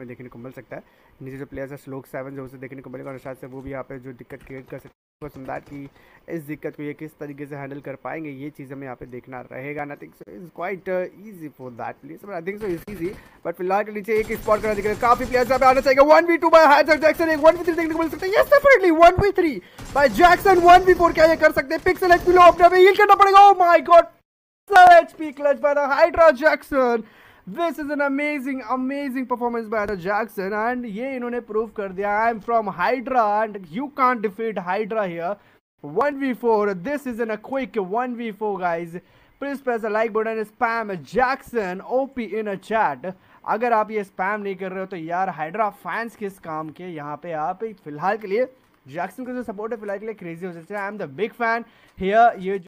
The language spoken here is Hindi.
में देखने को मिल सकता है। नीचे जो प्लेयर्स है स्लोक सेवन जो उसे देखने को मिलेगा शायद से वो भी यहाँ पे जो दिक्कत क्रिएट कर सकते हैं। समझदार कि इस दिक्कत को ये किस तरीके से हैंडल कर पाएँगे, ये चीज़ हमें यहाँ पे देखना रहेगा। I think so is quite easy for that place I think so is easy but फ़िलहाल के नीचे एक स्पॉट करना दिखेगा काफ़ी प्लेयर्स यहाँ पे आना चाहिए। वन वी टू बाय हैजर जैक्सन एक वन वी थ्री देखने को मिल सकता है। Yes one v three by Jackson one v four क्या ये कर सकते हैं? पिक्सल एचपी लो, अपने करना पड़ेगा। My God HP clutch by the hydra Jackson This is an amazing, amazing performance by the Jackson and ये इन्होंने prove कर दिया I am from Hydra and you can't defeat Hydra here. 1v4. This is in a quick 1v4 guys. Please press the like button spam Jackson OP in a chat. अगर आप ये स्पैम नहीं कर रहे हो तो यार हाइड्रा फैंस किस काम के यहाँ पे आप फ़िलहाल के लिए जैक्सन का जो सपोर्ट है फ़िलहाल के लिए क्रेजी हो सकते हैं I am the big fan here ये